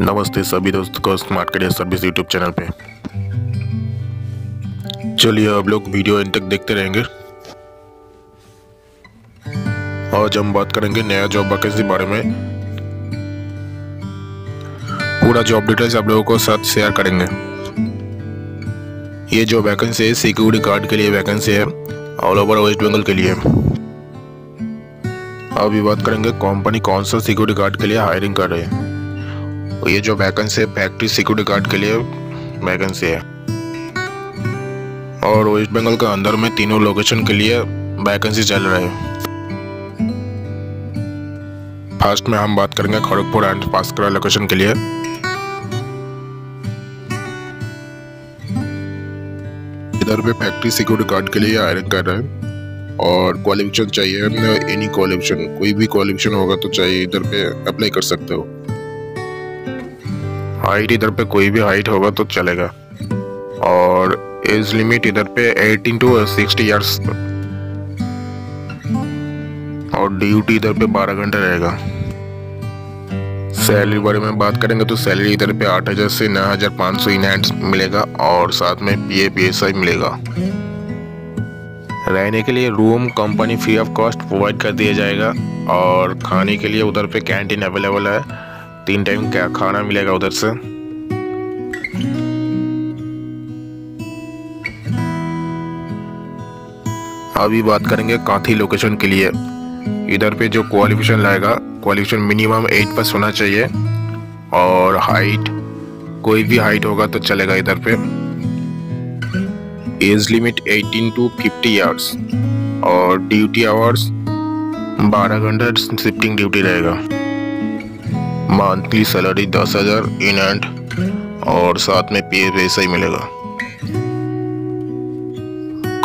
नमस्ते सभी दोस्तों को smart career service YouTube channel पे। चलिए अब लोग वीडियो इन तक देखते रहेंगे। आज हम बात करेंगे नया जॉब वैकेंसी बारे में। पूरा जॉब डिटेल्स आप लोगों को साथ शेयर करेंगे। ये जो वैकेंसी है सिक्योरिटी गार्ड के लिए वैकेंसी है ऑल ओवर वेस्ट बंगाल के लिए। अभी बात करेंगे कंपनी कौन सा सिक्योरिटी गार्ड के लिए हायरिंग कर रही है। तो ये जो वैकेंसी है फैक्ट्री सिक्योरिटी गार्ड के लिए वैकेंसी है। और वेस्ट बंगाल के अंदर में तीनों लोकेशन के लिए वैकेंसी चल रहा है। फ़र्स्ट में हम बात करेंगे खड़गपुर एंड पासकरा लोकेशन के लिए। इधर पे फैक्ट्री सिक्योरिटी गार्ड के लिए हायरिंग कर रहे हैं। और क्वालिफिकेशन चाहिए एनी क्वालिफिकेशन कोई भी क्वालिफिकेशन होगा तो चाहिए, इधर पे अप्लाई कर सकते हो। हाइट इधर पे कोई भी हाइट होगा तो चलेगा। और एज लिमिट इधर पे 18 टू 60 इयर्स और ड्यूटी इधर पे 12 घंटे रहेगा। सैलरी बारे में बात करेंगे तो सैलरी इधर पे आठ हज़ार से नौ हज़ार सौ मिलेगा और साथ में पी ए एस मिलेगा। रहने के लिए room company free of cost provide कर दिया जाएगा। और खाने के लिए उधर पे कैंटीन अवेलेबल है। तीन टाइम क्या खाना मिलेगा उधर से? अभी बात करेंगे काथी लोकेशन के लिए। इधर पे जो क्वालिफिकेशन लाएगा क्वालिफिकेशन मिनिमम एट प्लस होना चाहिए। और हाइट कोई भी हाइट होगा तो चलेगा इधर पे। एज लिमिट 18 टू 50 इयर्स और ड्यूटी आवर्स 12 घंटा शिफ्टिंग ड्यूटी रहेगा। मंथली सैलरी दस हज़ार इन एंड और साथ में पे वैसा ही मिलेगा।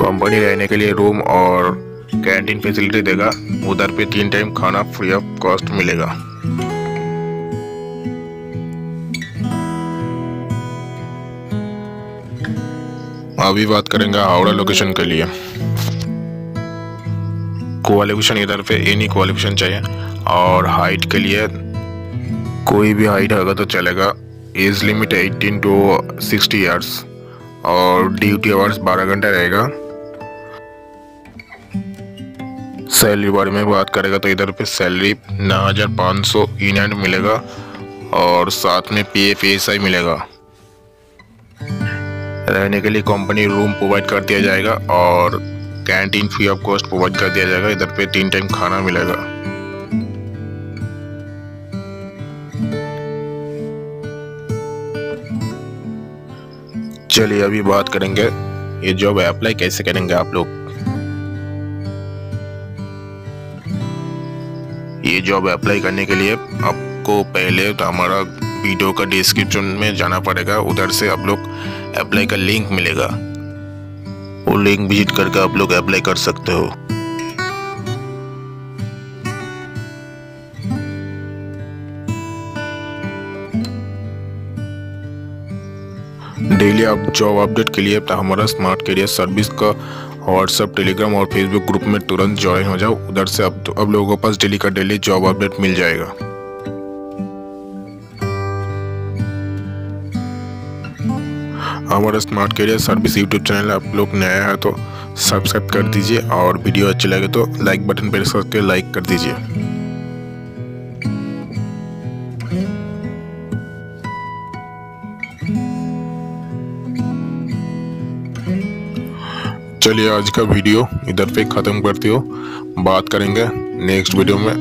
कंपनी रहने के लिए रूम और कैंटीन फैसिलिटी देगा। उधर पे तीन टाइम खाना फ्री ऑफ़ कॉस्ट मिलेगा। अभी बात करेंगे हावड़ा लोकेशन के लिए। क्वालिफिकेशन इधर पे एनी क्वालिफिकेशन चाहिए। और हाइट के लिए कोई भी हाइट होगा तो चलेगा। एज लिमिट 18 टू 60 इयर्स और ड्यूटी आवर्स 12 घंटे रहेगा। सैलरी बारे में बात करेगा तो इधर पे सैलरी नौ हज़ार पाँच सौ इन मिलेगा। और साथ में पी एफ़ एस आई मिलेगा। रहने के लिए कंपनी रूम प्रोवाइड कर दिया जाएगा। और canteen free of cost provide कर दिया जाएगा। इधर पे तीन टाइम खाना मिलेगा। चलिए अभी बात करेंगे। ये जॉब अप्लाई कैसे करेंगे आप लोग? ये जॉब अप्लाई करने के लिए आपको पहले तो हमारा वीडियो का डिस्क्रिप्शन में जाना पड़ेगा। उधर से आप लोग अप्लाई का लिंक मिलेगा। वो लिंक विज़िट करके आप लोग अप्लाई कर सकते हो। डेली आप जॉब अपडेट के लिए हमारा स्मार्ट करियर सर्विस का व्हाट्सएप टेलीग्राम और फेसबुक ग्रुप में तुरंत ज्वाइन हो जाओ। उधर से अब अब लोगों के पास डेली का डेली जॉब अपडेट मिल जाएगा। हमारा smart career service YouTube channel आप लोग नया है तो सब्सक्राइब कर दीजिए और वीडियो अच्छी लगे तो लाइक बटन प्रेस करके लाइक कर दीजिए। चलिए आज का वीडियो इधर पे ख़त्म करते हो। बात करेंगे नेक्स्ट वीडियो में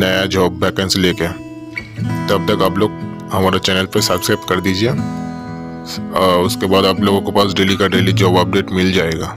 नया जॉब वैकेंसी लेके। तब तक आप लोग हमारे चैनल पे सब्सक्राइब कर दीजिए। उसके बाद आप लोगों के पास डेली का डेली जॉब अपडेट मिल जाएगा।